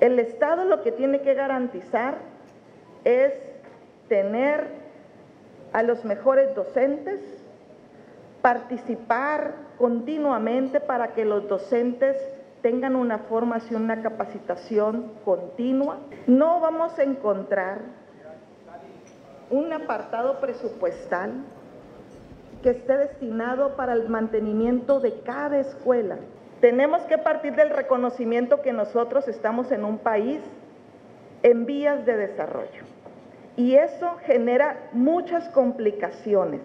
El Estado lo que tiene que garantizar es tener a los mejores docentes, participar continuamente para que los docentes tengan una formación, una capacitación continua. No vamos a encontrar un apartado presupuestal que esté destinado para el mantenimiento de cada escuela. Tenemos que partir del reconocimiento que nosotros estamos en un país en vías de desarrollo. Y eso genera muchas complicaciones